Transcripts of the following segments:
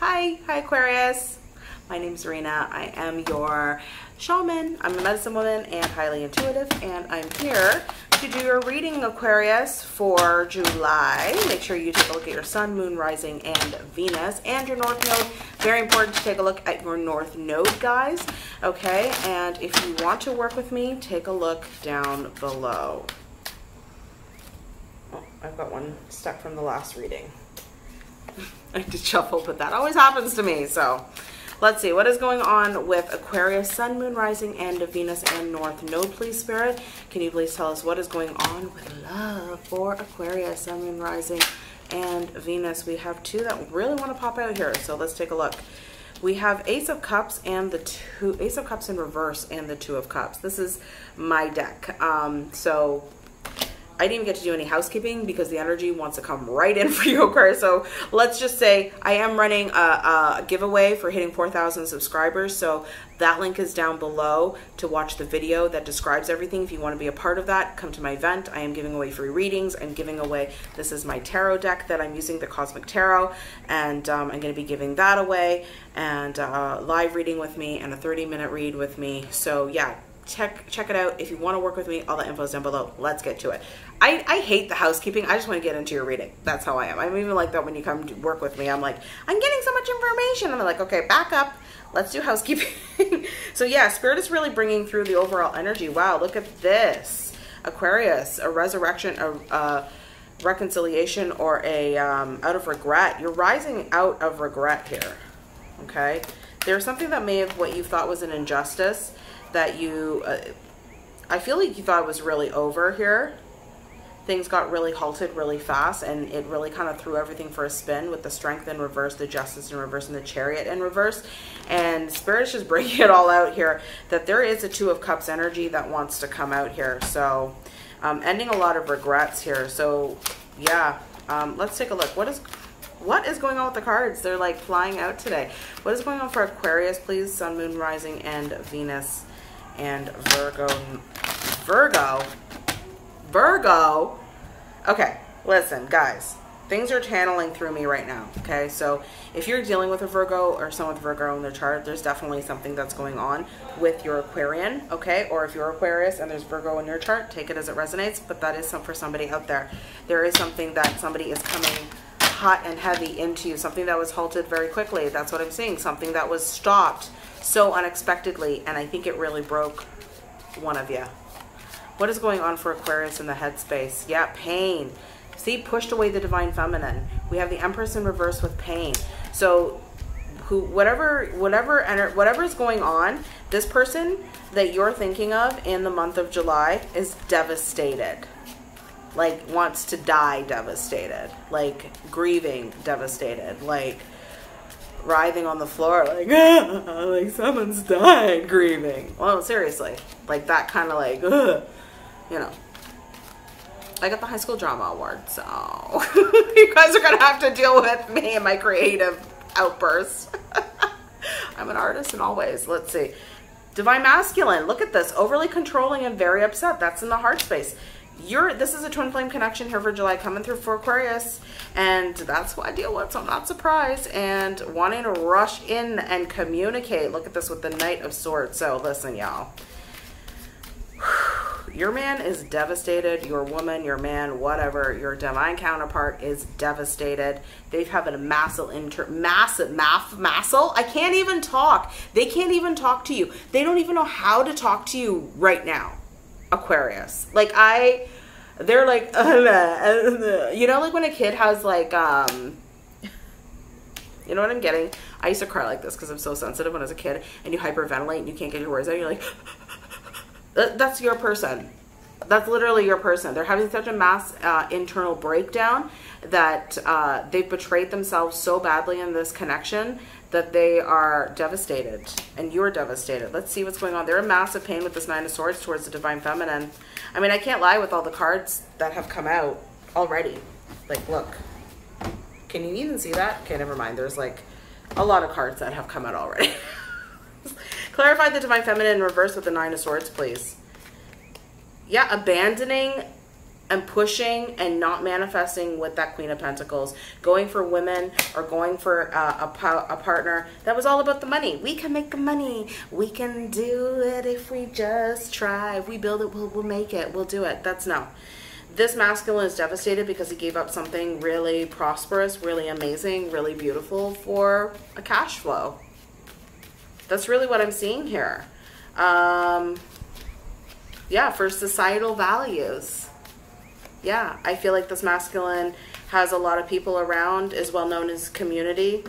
Hi, hi Aquarius. My name is Serena. I am your shaman. I'm a medicine woman and highly intuitive, and I'm here to do your reading, Aquarius, for July. Make sure you take a look at your sun, moon, rising, and Venus, and your north node. Very important to take a look at your north node, guys. Okay, and if you want to work with me, take a look down below. Oh, I've got one stuck from the last reading. I did shuffle, but that always happens to me. So let's see what is going on with Aquarius, Sun, Moon, Rising, and Venus and North Node, please, Spirit. Can you please tell us what is going on with love for Aquarius, Sun, Moon, Rising, and Venus? We have two that really want to pop out here. So let's take a look. We have Ace of Cups and the two Ace of Cups in reverse and the Two of Cups. This is my deck. Um, so I didn't even get to do any housekeeping because the energy wants to come right in for you, Aquarius. So let's just say I am running a, a giveaway for hitting 4,000 subscribers. So that link is down below to watch the video that describes everything. If you want to be a part of that, come to my event. I am giving away free readings. I'm giving away, this is my tarot deck that I'm using, the Cosmic Tarot. And um, I'm going to be giving that away and uh, live reading with me and a 30 minute read with me. So yeah, check check it out. If you want to work with me all the info is down below. Let's get to it. I, I hate the housekeeping. I just want to get into your reading. That's how i am. I'm even like that when you come to work with me. I'm like i'm getting so much information. And i'm like okay back up. Let's do housekeeping. So yeah spirit is really bringing through the overall energy. Wow look at this. Aquarius a resurrection a, reconciliation or a um, out of regret. You're rising out of regret here okay? There's something that may have what you thought was an injustice that you, uh, I feel like you thought it was really over here. Things got really halted really fast and it really kind of threw everything for a spin with the strength in reverse, the justice in reverse, and the chariot in reverse. And Spirit is just bringing it all out here that there is a Two of Cups energy that wants to come out here. So um, ending a lot of regrets here. So yeah, um, let's take a look. What is what is going on with the cards? They're like flying out today. What is going on for Aquarius, please? Sun, Moon, Rising, and Venus and Virgo. Virgo? Virgo? Okay, listen, guys. Things are channeling through me right now, okay? So if you're dealing with a Virgo or someone with Virgo in their chart, there's definitely something that's going on with your Aquarian, okay? Or if you're Aquarius and there's Virgo in your chart, take it as it resonates, but that is some for somebody out there. There is something that somebody is coming hot and heavy into, you, something that was halted very quickly. That's what I'm seeing. Something that was stopped so unexpectedly, and I think it really broke one of you. What is going on for Aquarius in the headspace? Yeah, pain. See, pushed away the divine feminine. We have the Empress in reverse with pain. So, who, whatever, whatever, whatever is going on, this person that you're thinking of in the month of July is devastated. Like wants to die devastated. Like grieving devastated. Like writhing on the floor like ah, like someone's died grieving. Well seriously. Like that kind of like ugh, you know. I got the high school drama award so you guys are gonna have to deal with me and my creative outbursts. I'm an artist in all ways. Let's see. Divine masculine. Look at this. Overly controlling and very upset. That's in the heart space you're this is a twin flame connection here for July coming through for Aquarius and that's what I deal with so I'm not surprised and wanting to rush in and communicate. Look at this with the Knight of Swords. So listen y'all. Your man is devastated. Your woman your man whatever. Your divine counterpart is devastated. They've had a massive inter massive math massal? I can't even talk. They can't even talk to you. They don't even know how to talk to you right now Aquarius. Like I, they're like, you know, like when a kid has like, um, you know what I'm getting? I used to cry like this because I'm so sensitive when I was a kid, and you hyperventilate and you can't get your words out. You're like, that's your person. That's literally your person. They're having such a mass uh, internal breakdown that uh, they've betrayed themselves so badly in this connection that they are devastated and you're devastated. Let's see what's going on. They're in massive pain with this Nine of Swords towards the Divine Feminine. I mean, I can't lie with all the cards that have come out already. Like, look. Can you even see that? Okay, never mind. There's like a lot of cards that have come out already. Clarify the Divine Feminine in reverse with the Nine of Swords, please. Yeah, abandoning and pushing and not manifesting with that Queen of Pentacles, going for women or going for uh, a, a partner that was all about the money. We can make the money. We can do it if we just try. If we build it, we'll, we'll make it. We'll do it. That's no. This masculine is devastated because he gave up something really prosperous, really amazing, really beautiful for a cash flow. That's really what I'm seeing here. Um, yeah, for societal values yeah, I feel like this masculine has a lot of people around, is well known as community.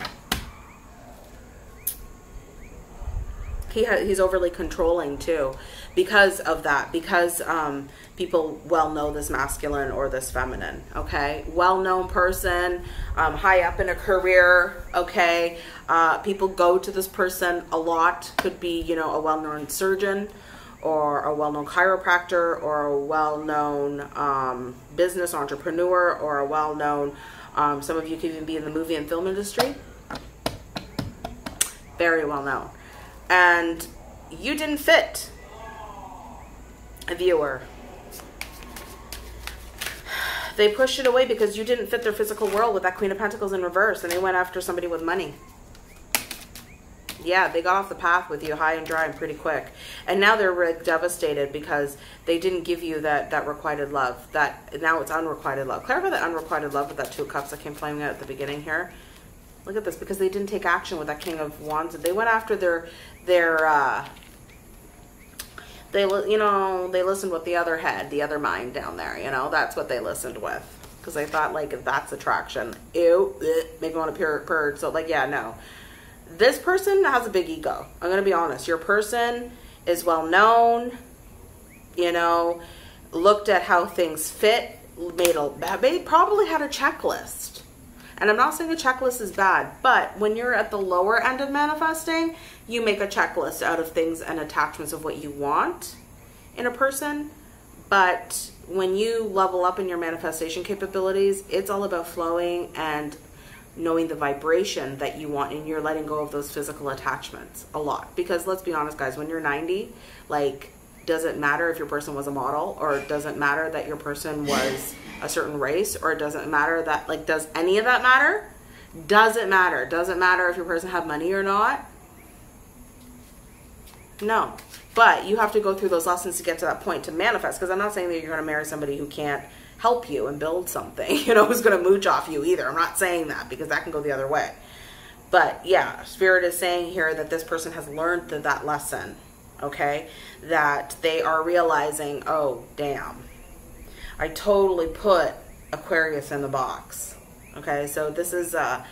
He ha- he's overly controlling too, because of that. Because um, people well know this masculine or this feminine. Okay, well known person, um, high up in a career. Okay, uh, people go to this person a lot. Could be you know a well known surgeon or a well-known chiropractor or a well-known um, business entrepreneur or a well-known um, some of you could even be in the movie and film industry. Very well known. And you didn't fit a viewer. They pushed it away because you didn't fit their physical world with that queen of pentacles in reverse and they went after somebody with money yeah, they got off the path with you high and dry and pretty quick. And now they're devastated because they didn't give you that, that requited love. That Now it's unrequited love. Clarify that unrequited love with that Two of Cups that came flaming out at the beginning here. Look at this, because they didn't take action with that King of Wands. They went after their, their, uh, they, you know, they listened with the other head, the other mind down there, you know, that's what they listened with. Because they thought, like, that's attraction, ew, make me want to purge. So, like, yeah, no this person has a big ego. I'm going to be honest. Your person is well known, you know, looked at how things fit, made a they probably had a checklist. And I'm not saying a checklist is bad, but when you're at the lower end of manifesting, you make a checklist out of things and attachments of what you want in a person. But when you level up in your manifestation capabilities, it's all about flowing and knowing the vibration that you want and you're letting go of those physical attachments a lot. Because let's be honest guys when you're 90 like does it matter if your person was a model? Or does it matter that your person was a certain race? Or does it matter that like does any of that matter? Does it matter? Does it matter if your person have money or not? No. But you have to go through those lessons to get to that point to manifest. Because i'm not saying that you're going to marry somebody who can't help you and build something, you know, who's going to mooch off you either. I'm not saying that because that can go the other way. But yeah, Spirit is saying here that this person has learned the, that lesson, okay? That they are realizing, oh, damn, I totally put Aquarius in the box, okay? So this is, uh,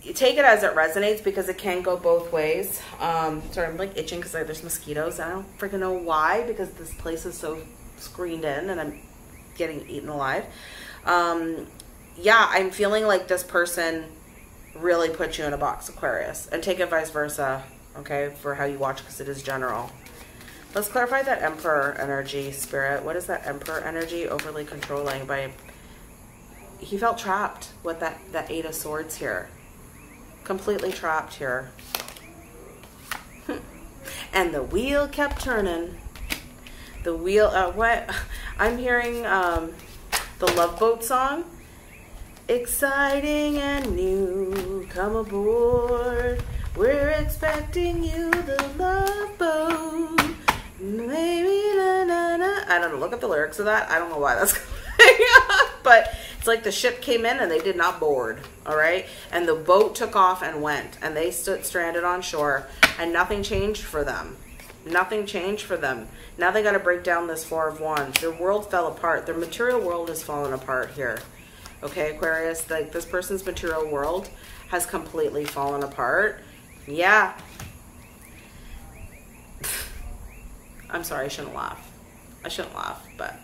you take it as it resonates because it can go both ways. Um, sorry, I'm like itching because there's mosquitoes. I don't freaking know why because this place is so screened in and I'm getting eaten alive. Um, yeah, I'm feeling like this person really put you in a box, Aquarius, and take it vice versa, okay, for how you watch because it is general. Let's clarify that Emperor energy, Spirit. What is that Emperor energy? Overly controlling by... He felt trapped with that, that Eight of Swords here. Completely trapped here. and the wheel kept turning. The wheel, uh, what? I'm hearing um, the Love Boat song. Exciting and new, come aboard. We're expecting you, the Love Boat. Maybe na na na. I don't know. Look at the lyrics of that. I don't know why that's but it's like the ship came in and they did not board. All right, and the boat took off and went, and they stood stranded on shore, and nothing changed for them. Nothing changed for them. Now they got to break down this Four of Wands. Their world fell apart. Their material world has fallen apart here. Okay, Aquarius, like this person's material world has completely fallen apart. Yeah. I'm sorry, I shouldn't laugh. I shouldn't laugh, but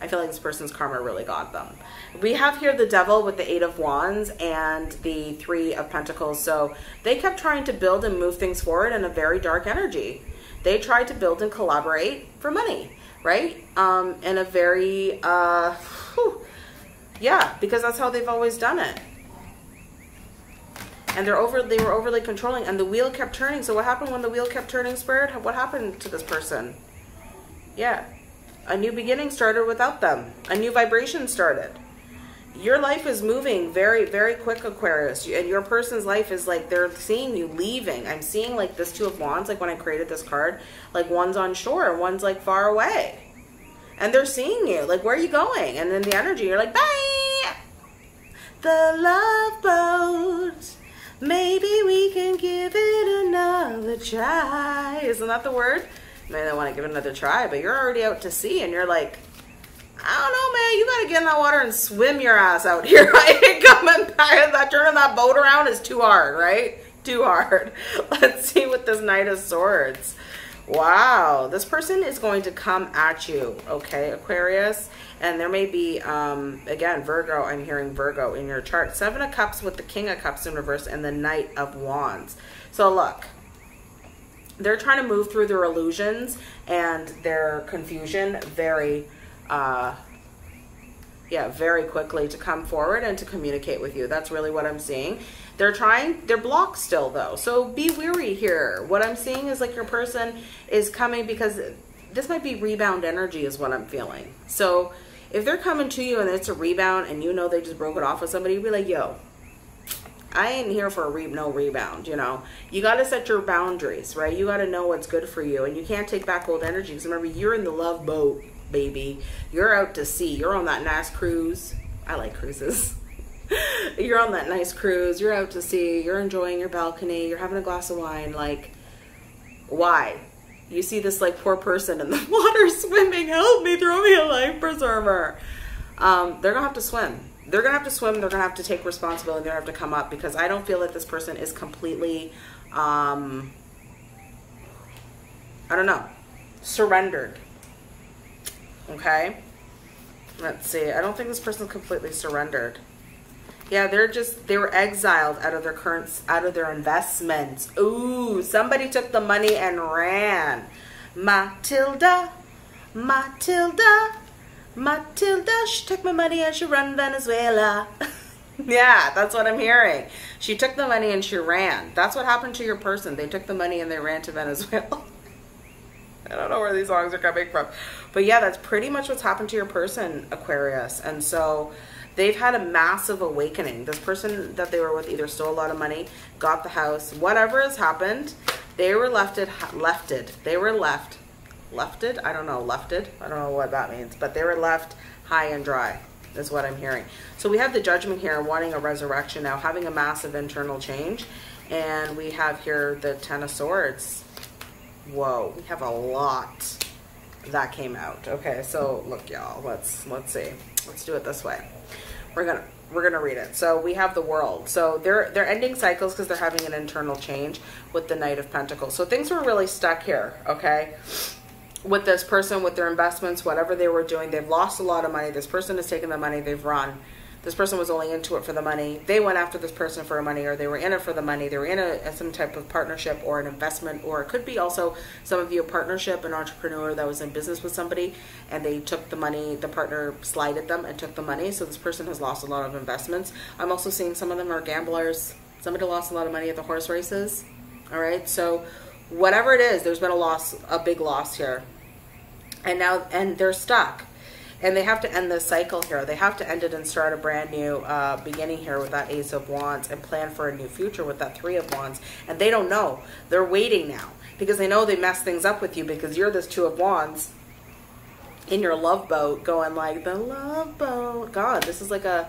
I feel like this person's karma really got them. We have here the devil with the eight of wands and the three of pentacles. So they kept trying to build and move things forward in a very dark energy. They tried to build and collaborate for money, right? Um, in a very, uh, whew, yeah, because that's how they've always done it. And they're over, they were overly controlling, and the wheel kept turning. So what happened when the wheel kept turning, Spirit? What happened to this person? Yeah, A new beginning started without them. A new vibration started. Your life is moving very, very quick, Aquarius. And your person's life is like they're seeing you leaving. I'm seeing like this Two of Wands, like when I created this card, like one's on shore one's like far away. And they're seeing you. Like, where are you going? And then the energy, you're like, bye. The love boat. Maybe we can give it another try. Isn't that the word? Maybe I want to give it another try, but you're already out to sea and you're like, I don't know, man. You got to get in that water and swim your ass out here. I ain't coming back. That turning that boat around is too hard, right? Too hard. Let's see what this Knight of Swords. Wow, this person is going to come at you, okay, Aquarius? And there may be, um, again, Virgo, I'm hearing Virgo in your chart. Seven of Cups with the King of Cups in reverse and the Knight of Wands. So look, they're trying to move through their illusions and their confusion very, uh, yeah, very quickly to come forward and to communicate with you. That's really what I'm seeing. They're trying, they're blocked still though. So be weary here. What I'm seeing is like your person is coming because this might be rebound energy is what I'm feeling. So if they're coming to you and it's a rebound and you know they just broke it off with somebody, you'd be like, yo, I ain't here for a re no rebound, you know. You got to set your boundaries, right? You got to know what's good for you. And you can't take back old energies. remember, you're in the love boat, baby. You're out to sea. You're on that nice cruise. I like cruises. you're on that nice cruise, you're out to sea, you're enjoying your balcony, you're having a glass of wine. Like, why? You see this like poor person in the water swimming, help me, throw me a life preserver. Um, they're gonna have to swim. They're gonna have to swim, they're gonna have to take responsibility, they're gonna have to come up because I don't feel that this person is completely, um, I don't know, surrendered. Okay? Let's see. I don't think this person's completely surrendered. Yeah, they're just they were exiled out of their current out of their investments. Ooh, somebody took the money and ran. Matilda, Matilda, Matilda, she took my money and she ran Venezuela. yeah, that's what I'm hearing. She took the money and she ran. That's what happened to your person. They took the money and they ran to Venezuela. I don't know where these songs are coming from. But yeah, that's pretty much what's happened to your person, Aquarius. And so they've had a massive awakening. This person that they were with either stole a lot of money, got the house, whatever has happened, they were lefted, lefted. They were left, lefted? I don't know, lefted? I don't know what that means, but they were left high and dry is what I'm hearing. So we have the judgment here wanting a resurrection now, having a massive internal change. And we have here the Ten of Swords. Whoa, we have a lot that came out. Okay, so look y'all, let's let's see. Let's do it this way we're gonna we're gonna read it. So we have the world. So they're they're ending cycles because they're having an internal change with the Knight of Pentacles. So things were really stuck here. Okay, with this person, with their investments, whatever they were doing, they've lost a lot of money. This person has taken the money, they've run this person was only into it for the money. They went after this person for money, or they were in it for the money. They were in a, some type of partnership or an investment, or it could be also some of you a partnership, an entrepreneur that was in business with somebody, and they took the money. The partner slided them and took the money. So this person has lost a lot of investments. I'm also seeing some of them are gamblers. Somebody lost a lot of money at the horse races. All right, so whatever it is, there's been a loss, a big loss here, and now and they're stuck and they have to end this cycle here. They have to end it and start a brand new uh, beginning here with that Ace of Wands and plan for a new future with that Three of Wands. And they don't know. They're waiting now because they know they mess things up with you because you're this Two of Wands in your love boat going like the love boat. God, this is like a,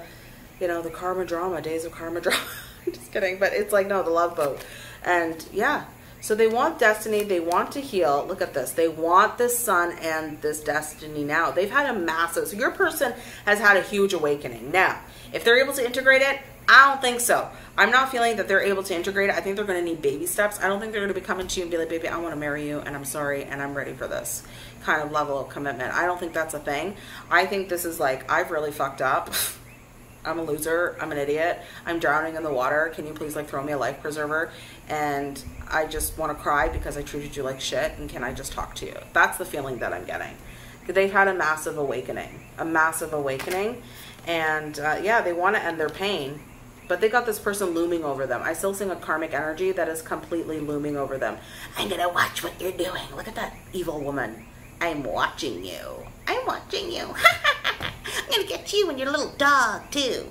you know, the karma drama, days of karma drama. Just kidding. But it's like, no, the love boat. And yeah, so they want destiny. They want to heal. Look at this. They want this sun and this destiny now. They've had a massive, so your person has had a huge awakening. Now, if they're able to integrate it, I don't think so. I'm not feeling that they're able to integrate it. I think they're going to need baby steps. I don't think they're going to be coming to you and be like, baby, I want to marry you and I'm sorry and I'm ready for this kind of level of commitment. I don't think that's a thing. I think this is like, I've really fucked up. I'm a loser. I'm an idiot. I'm drowning in the water. Can you please like throw me a life preserver? And I just want to cry because I treated you like shit. And can I just talk to you? That's the feeling that I'm getting. They've had a massive awakening, a massive awakening. And uh, yeah, they want to end their pain, but they got this person looming over them. I still sing a karmic energy that is completely looming over them. I'm going to watch what you're doing. Look at that evil woman. I'm watching you. I'm watching you. I'm gonna get you and your little dog too.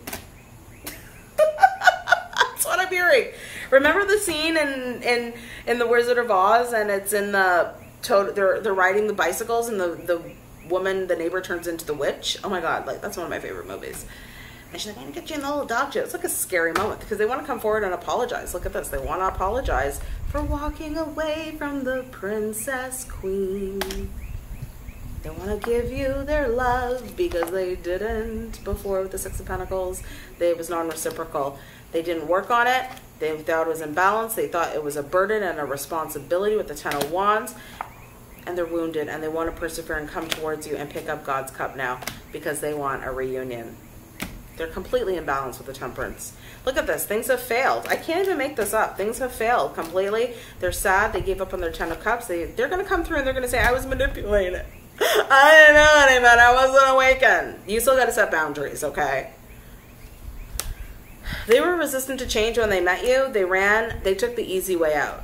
That's what I'm hearing. Remember the scene in in in the Wizard of Oz, and it's in the they're they're riding the bicycles, and the the woman, the neighbor, turns into the witch. Oh my god, like that's one of my favorite movies. And she's like, I'm gonna get you in the little dog shit. It's like a scary moment because they want to come forward and apologize. Look at this. They want to apologize for walking away from the princess queen. They want to give you their love because they didn't before with the Six of Pentacles. They, it was non-reciprocal. They didn't work on it. They thought it was imbalanced. They thought it was a burden and a responsibility with the Ten of Wands. And they're wounded and they want to persevere and come towards you and pick up God's cup now because they want a reunion. They're completely imbalanced with the temperance. Look at this. Things have failed. I can't even make this up. Things have failed completely. They're sad. They gave up on their ten of cups. They, they're going to come through and they're going to say, I was manipulated. I didn't know any better. I wasn't awakened. You still got to set boundaries, okay? They were resistant to change when they met you. They ran. They took the easy way out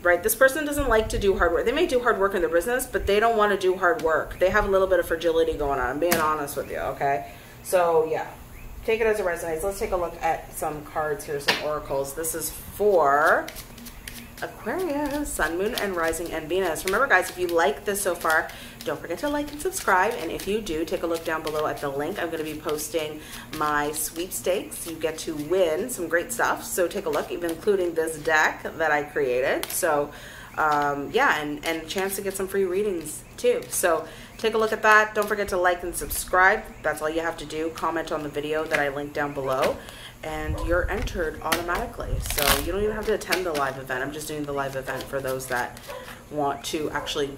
right? This person doesn't like to do hard work. They may do hard work in their business, but they don't want to do hard work. They have a little bit of fragility going on. I'm being honest with you, okay? So, yeah take it as it resonates. Let's take a look at some cards here, some oracles. This is for Aquarius, Sun, Moon, and Rising, and Venus. Remember, guys, if you like this so far, don't forget to like and subscribe. And if you do, take a look down below at the link. I'm going to be posting my sweepstakes. You get to win some great stuff. So take a look, even including this deck that I created. So, um, yeah, and, and chance to get some free readings too. So take a look at that. Don't forget to like and subscribe. That's all you have to do. Comment on the video that I linked down below and you're entered automatically. So you don't even have to attend the live event. I'm just doing the live event for those that want to actually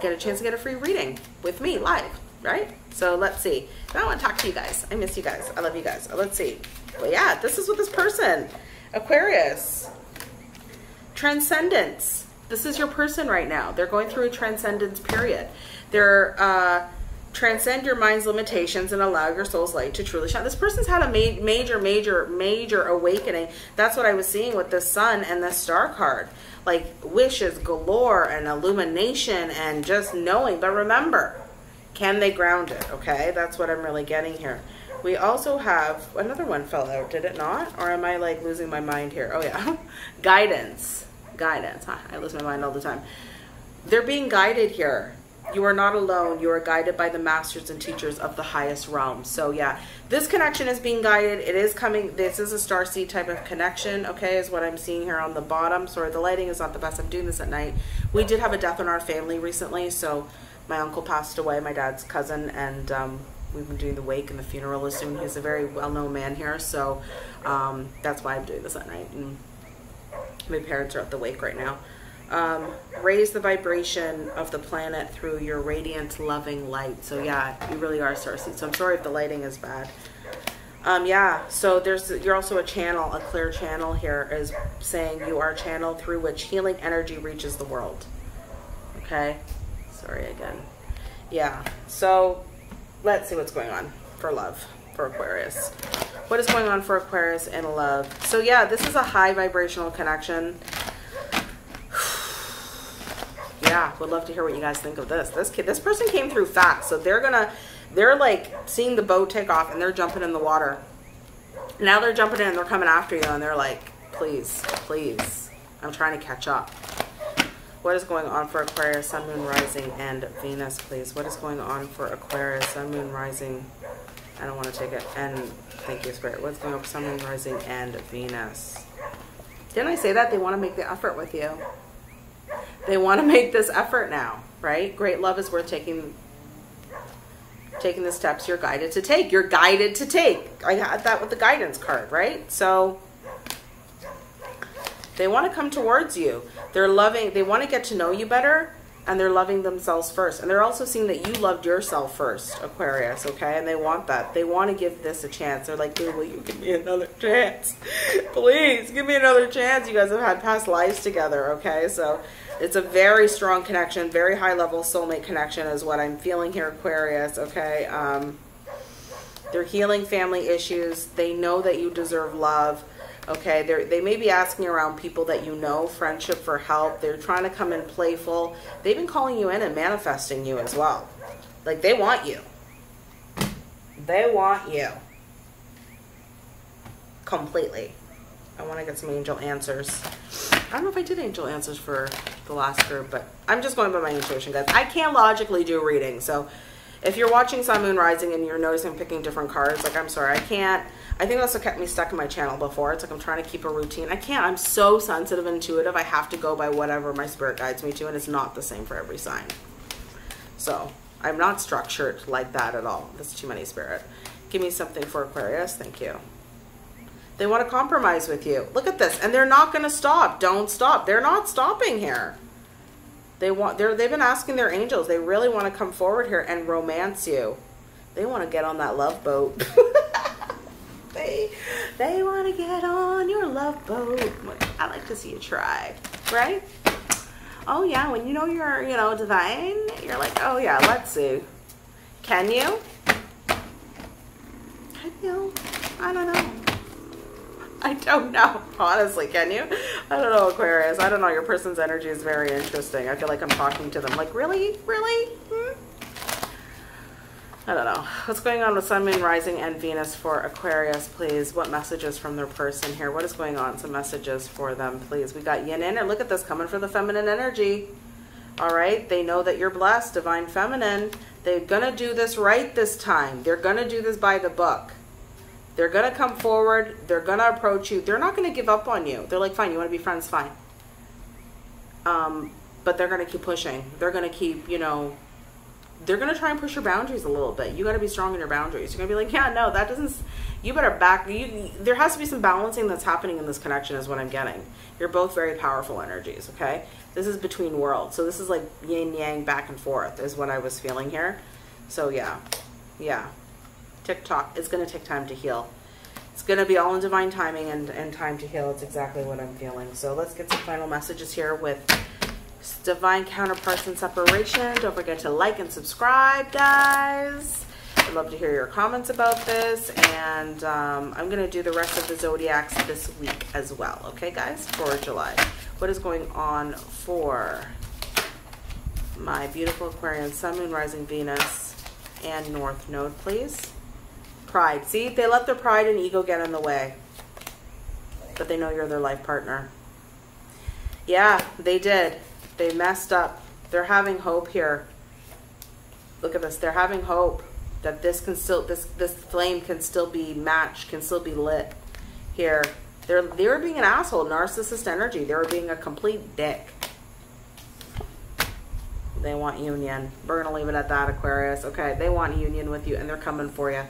get a chance to get a free reading with me live, right? So let's see. I want to talk to you guys. I miss you guys. I love you guys. Let's see. Well, yeah, this is with this person. Aquarius. Transcendence. This is your person right now. They're going through a transcendence period. They're uh, transcend your mind's limitations and allow your soul's light to truly shine. This person's had a ma major, major, major awakening. That's what I was seeing with the sun and the star card. Like wishes galore and illumination and just knowing. But remember, can they ground it? Okay, that's what I'm really getting here. We also have another one fell out, did it not? Or am I like losing my mind here? Oh yeah, guidance, guidance. Huh? I lose my mind all the time. They're being guided here you are not alone. You are guided by the masters and teachers of the highest realm. So yeah, this connection is being guided. It is coming. This is a star seed type of connection. Okay, is what I'm seeing here on the bottom. Sorry, the lighting is not the best. I'm doing this at night. We did have a death in our family recently. So my uncle passed away, my dad's cousin, and um, we've been doing the wake and the funeral as soon. He's a very well-known man here, so um, that's why I'm doing this at night. And my parents are at the wake right now um, raise the vibration of the planet through your radiant, loving light. So yeah, you really are starseed. So I'm sorry if the lighting is bad. Um, yeah, so there's you're also a channel, a clear channel here is saying you are a channel through which healing energy reaches the world. Okay, sorry again. Yeah, so let's see what's going on for love for Aquarius. What is going on for Aquarius in love? So yeah, this is a high vibrational connection yeah, would love to hear what you guys think of this. This kid, this person came through fast, so they're gonna, they're like seeing the boat take off and they're jumping in the water. Now they're jumping in and they're coming after you and they're like, please, please, I'm trying to catch up. What is going on for Aquarius, Sun, Moon, Rising, and Venus, please? What is going on for Aquarius, Sun, Moon, Rising? I don't want to take it. And thank you, Spirit. What's going on for Sun, Moon, Rising, and Venus? Didn't I say that? They want to make the effort with you. They want to make this effort now, right? Great love is worth taking taking the steps you're guided to take. You're guided to take. I had that with the guidance card, right? So they want to come towards you. They're loving, they want to get to know you better and they're loving themselves first. And they're also seeing that you loved yourself first, Aquarius, okay? And they want that. They want to give this a chance. They're like, dude, will you give me another chance? Please, give me another chance. You guys have had past lives together, okay? So it's a very strong connection, very high level soulmate connection is what I'm feeling here, Aquarius, okay? Um, they're healing family issues. They know that you deserve love. Okay, they they may be asking around people that you know, friendship for help. They're trying to come in playful. They've been calling you in and manifesting you as well. Like they want you. They want you. Completely. I want to get some angel answers. I don't know if I did angel answers for the last group, but I'm just going by my intuition, guys. I can't logically do reading, so if you're watching Sun Moon Rising and you're noticing picking different cards, like I'm sorry, I can't. I think that's what kept me stuck in my channel before. It's like I'm trying to keep a routine. I can't. I'm so sensitive and intuitive. I have to go by whatever my spirit guides me to, and it's not the same for every sign. So I'm not structured like that at all. That's too many spirit. Give me something for Aquarius. Thank you. They want to compromise with you. Look at this. And they're not going to stop. Don't stop. They're not stopping here. They want they're they've been asking their angels. They really want to come forward here and romance you. They want to get on that love boat. they they want to get on your love boat. I like to see you try, right? Oh yeah, when you know you're, you know, divine, you're like, "Oh yeah, let's see. Can you?" Can you? I don't know. I don't know. Honestly, can you? I don't know, Aquarius. I don't know. Your person's energy is very interesting. I feel like I'm talking to them. Like, really? Really? Hmm? I don't know. What's going on with Sun, Moon, Rising, and Venus for Aquarius, please? What messages from their person here? What is going on? Some messages for them, please. We got yin and look at this coming for the feminine energy. All right. They know that you're blessed, divine feminine. They're going to do this right this time. They're going to do this by the book. They're going to come forward. They're going to approach you. They're not going to give up on you. They're like, fine, you want to be friends? Fine. Um, but they're going to keep pushing. They're going to keep, you know, they're going to try and push your boundaries a little bit. You got to be strong in your boundaries. You're going to be like, yeah, no, that doesn't, you better back, you, there has to be some balancing that's happening in this connection is what I'm getting. You're both very powerful energies, okay? This is between worlds. So this is like yin yang back and forth is what I was feeling here. So yeah, yeah. TikTok, it's going to take time to heal. It's going to be all in divine timing and, and time to heal. It's exactly what I'm feeling. So let's get some final messages here with divine counterparts and separation. Don't forget to like and subscribe, guys. I'd love to hear your comments about this. And um, I'm going to do the rest of the zodiacs this week as well. Okay, guys, for July. What is going on for my beautiful Aquarian Sun, Moon, Rising, Venus, and North Node, please? Pride. See, they let their pride and ego get in the way. But they know you're their life partner. Yeah, they did. They messed up. They're having hope here. Look at this. They're having hope that this can still this this flame can still be matched, can still be lit here. They're they were being an asshole, narcissist energy. They were being a complete dick. They want union. We're gonna leave it at that, Aquarius. Okay, they want union with you and they're coming for you.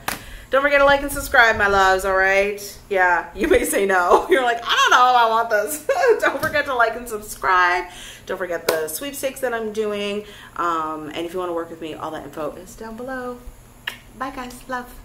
Don't forget to like and subscribe, my loves, all right? Yeah, you may say no. You're like, I don't know I want this. don't forget to like and subscribe. Don't forget the sweepstakes that I'm doing. Um, and if you want to work with me, all that info is down below. Bye, guys. Love.